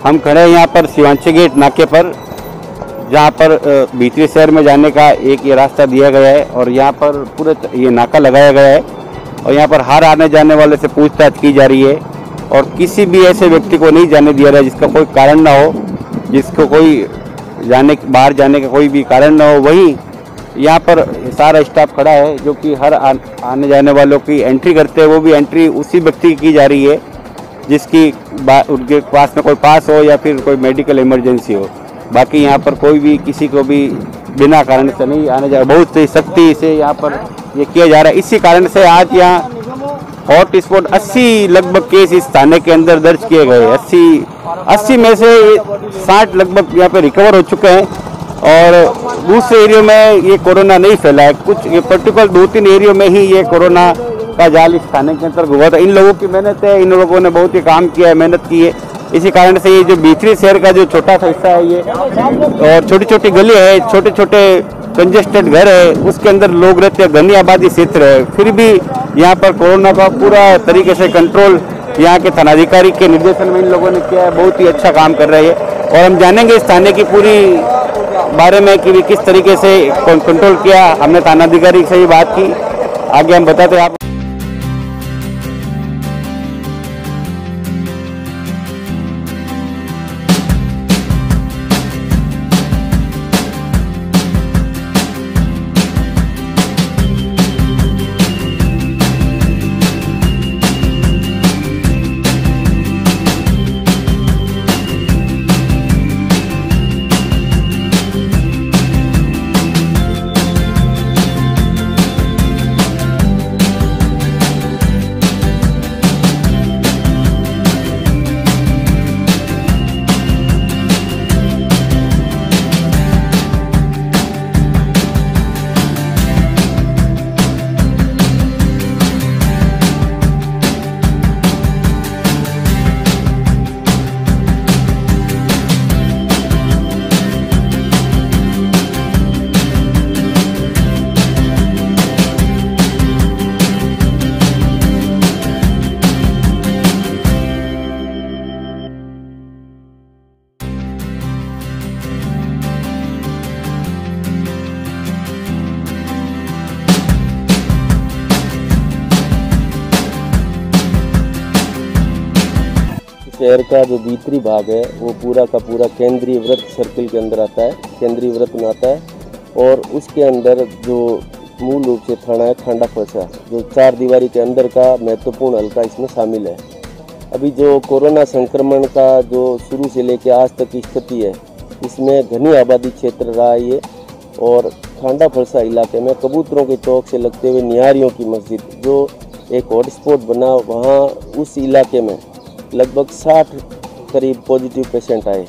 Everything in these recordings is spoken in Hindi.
हम खड़े हैं यहाँ पर शिवांशी गेट नाके पर, जहाँ पर भीतरी शहर में जाने का एक ये रास्ता दिया गया है और यहाँ पर पूरे ये नाका लगाया गया है और यहाँ पर हर आने जाने वाले से पूछताछ की जा रही है और किसी भी ऐसे व्यक्ति को नहीं जाने दिया रहा है जिसका कोई कारण ना हो, जिसको कोई जाने बाहर जाने का कोई भी कारण ना हो वहीं यहाँ पर सारा स्टाफ खड़ा है जो कि हर आ, आने जाने वालों की एंट्री करते हैं वो भी एंट्री उसी व्यक्ति की की जा रही है जिसकी उनके पास में कोई पास हो या फिर कोई मेडिकल इमरजेंसी हो। बाकी यहाँ पर कोई भी किसी को भी बिना कारण से नहीं आने जा बहुत ही सख्ती से यहाँ पर ये किया जा रहा है। इसी कारण से आज यहाँ हॉट स्पॉट 80 लगभग केस इस थाने के अंदर दर्ज किए गए। 80 80 में से 60 लगभग यहाँ पे रिकवर हो चुके हैं और दूसरे एरियो में ये कोरोना नहीं फैला है। कुछ ये पर्टिकुलर दो तीन एरियो में ही ये कोरोना का जाल इस थाने के अंदर हुआ था। इन लोगों की मेहनत है, इन लोगों ने बहुत ही काम किया है, मेहनत की है। इसी कारण से ये जो भीतरी शहर का जो छोटा सा हिस्सा है ये और छोटी छोटी गली है छोटे छोटे कंजेस्टेड घर है, उसके अंदर लोग रहते हैं घनी आबादी क्षेत्र है। फिर भी यहाँ पर कोरोना का पूरा तरीके से कंट्रोल यहाँ के थानाधिकारी के निर्देशन में इन लोगों ने किया है। बहुत ही अच्छा काम कर रहे हैं। और हम जानेंगे इस थाने की पूरी बारे में कि किस तरीके से कंट्रोल किया। हमने थानाधिकारी से ही बात की। आगे हम बताते हैं आप शहर का जो भीतरी भाग है, वो पूरा का पूरा केंद्रीय व्रत सर्किल के अंदर आता है, केंद्रीय व्रत में आता है। और उसके अंदर जो मूल रूप से थाना है, खांडा फसा, जो चार दीवारी के अंदर का महत्वपूर्ण हल्का इसमें शामिल है। अभी जो कोरोना संक्रमण का जो शुरू से लेकर आज तक की स्थिति है, इसमें घनी आबादी क्षेत्र रहा है ये। और खांडा फरसा इलाके में कबूतरों के चौक से लगते हुए निहारियों की मस्जिद, जो एक हॉटस्पॉट बना वहाँ उस इलाके में लगभग 60 करीब पॉजिटिव पेशेंट आए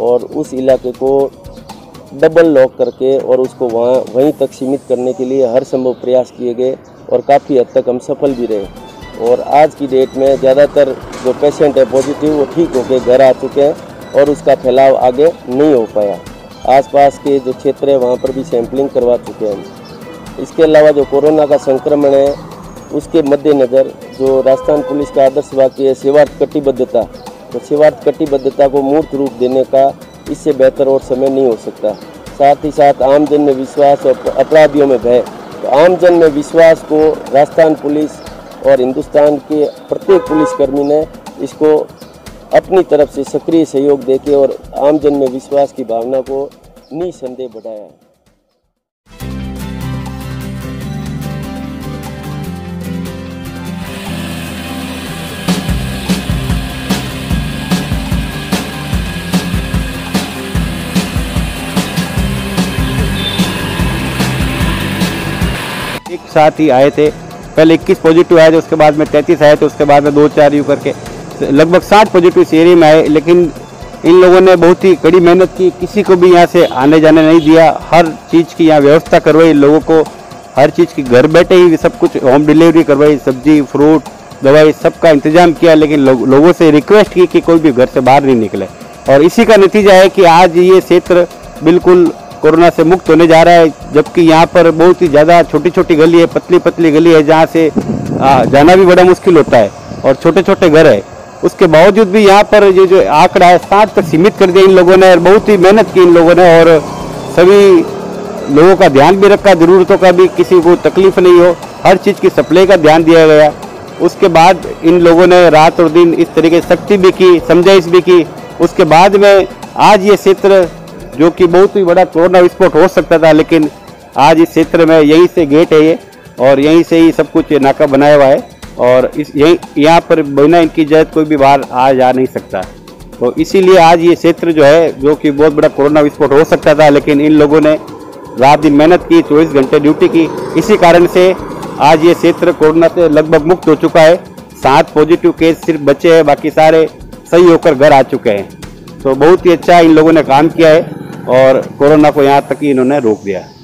और उस इलाके को डबल लॉक करके और उसको वहाँ, वहीं तक सीमित करने के लिए हर संभव प्रयास किए गए और काफ़ी हद तक हम सफल भी रहे। और आज की डेट में ज़्यादातर जो पेशेंट है पॉजिटिव वो ठीक होकर घर आ चुके हैं और उसका फैलाव आगे नहीं हो पाया। आसपास के जो क्षेत्र है, वहाँ पर भी सैंपलिंग करवा चुके हैं इसके अलावा जो कोरोना का संक्रमण है उसके मद्देनज़र जो राजस्थान पुलिस का आदर्श वाक्य है, सेवार्थ कटिबद्धता तो सेवार्थ कटिबद्धता को मूर्त रूप देने का इससे बेहतर और समय नहीं हो सकता। साथ ही साथ आमजन में विश्वास और अपराधियों में भय तो आमजन में विश्वास को राजस्थान पुलिस और हिंदुस्तान के प्रत्येक पुलिसकर्मी ने इसको अपनी तरफ़ से सक्रिय सहयोग देके और आमजन में विश्वास की भावना को निसंदेह बढ़ाया है। साथ ही आए थे। पहले 21 पॉजिटिव आए थे उसके बाद में 33 आए थे उसके बाद में दो चार यू करके। लगभग 60 पॉजिटिव इस एरिया में आए लेकिन इन लोगों ने बहुत ही कड़ी मेहनत की। किसी को भी यहाँ से आने जाने नहीं दिया। हर चीज़ की यहाँ व्यवस्था करवाई लोगों को हर चीज़ की घर बैठे ही सब कुछ होम डिलीवरी करवाई सब्ज़ी फ्रूट दवाई सबका इंतज़ाम किया लेकिन लो, लोगों से रिक्वेस्ट की कि कोई भी घर से बाहर नहीं निकले। और इसी का नतीजा है कि आज ये क्षेत्र बिल्कुल कोरोना से मुक्त होने जा रहा है, जबकि यहाँ पर बहुत ही ज़्यादा छोटी छोटी गली है पतली पतली गली है, जहाँ से जाना भी बड़ा मुश्किल होता है और छोटे छोटे घर है। उसके बावजूद भी यहाँ पर ये जो आंकड़ा है, साठ तक सीमित कर दिया इन लोगों ने और बहुत ही मेहनत की इन लोगों ने और सभी लोगों का ध्यान भी रखा, ज़रूरतों का भी, किसी को तकलीफ़ नहीं हो, हर चीज़ की सप्लाई का ध्यान दिया गया। उसके बाद इन लोगों ने रात और दिन इस तरीके से सख्ती भी की, समझाइश भी की। उसके बाद में आज ये क्षेत्र जो कि बहुत ही बड़ा कोरोना विस्फोट हो सकता था, लेकिन आज इस क्षेत्र में यहीं से गेट है ये, और यहीं से ही सब कुछ नाका बनाया हुआ है, और इस यहीं, यहाँ पर बिना इनकी इजाज़त कोई भी बाहर आ जा नहीं सकता। तो इसीलिए आज ये क्षेत्र जो है, जो कि बहुत बड़ा कोरोना विस्फोट हो सकता था, लेकिन इन लोगों ने रात दिन मेहनत की, चौबीस घंटे ड्यूटी की। इसी कारण से आज ये क्षेत्र कोरोना से लगभग मुक्त हो चुका है। सात पॉजिटिव केस सिर्फ़ बचे हैं, बाकी सारे सही होकर घर आ चुके हैं। तो बहुत ही अच्छा इन लोगों ने काम किया है। और कोरोना को यहाँ तक ही इन्होंने रोक दिया है।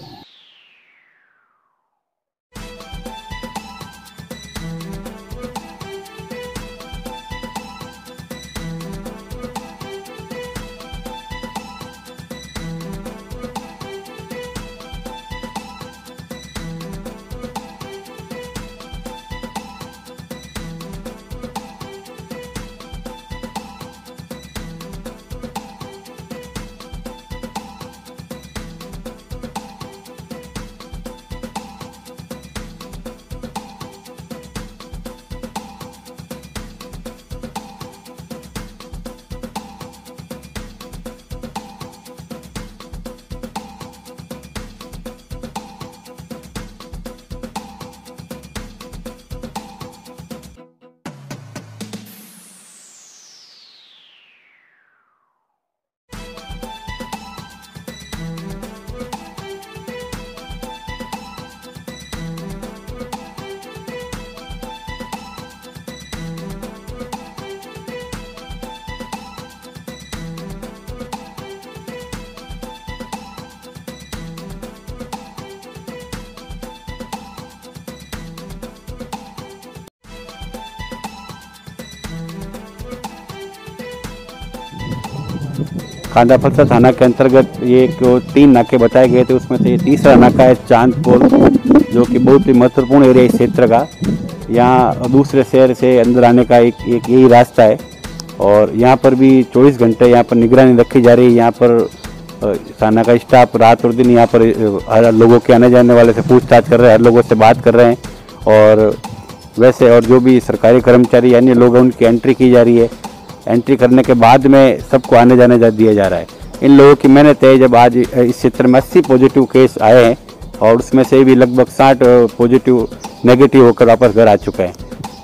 कांदा फलसा थाना के अंतर्गत ये एक तीन नाके बताए गए थे, उसमें से ये तीसरा नाका है चांदपुर, जो कि बहुत ही महत्वपूर्ण एरिया इस क्षेत्र का। यहाँ दूसरे शहर से अंदर आने का एक एक यही रास्ता है। और यहाँ पर भी 24 घंटे यहाँ पर निगरानी रखी जा रही है। यहाँ पर थाना का स्टाफ रात और दिन यहाँ पर हर लोगों के आने जाने वाले से पूछताछ कर रहे हैं, हर लोगों से बात कर रहे हैं। और वैसे और जो भी सरकारी कर्मचारी, अन्य लोग हैं, उनकी एंट्री की जा रही है। एंट्री करने के बाद में सबको आने जाने जा दिया जा रहा है। इन लोगों की मेहनत है जब आज इस क्षेत्र में अस्सी पॉजिटिव केस आए हैं और उसमें से भी लगभग साठ पॉजिटिव नेगेटिव होकर वापस घर आ चुके हैं।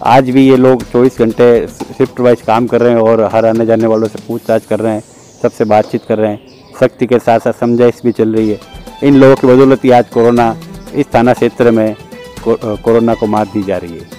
आज भी ये लोग 24 घंटे शिफ्ट वाइज काम कर रहे हैं और हर आने जाने वालों से पूछताछ कर रहे हैं सबसे बातचीत कर रहे हैं। सख्ती के साथ साथ समझाइश भी चल रही है। इन लोगों की बदौलत ही आज कोरोना इस थाना क्षेत्र में को, कोरोना को मात दी जा रही है।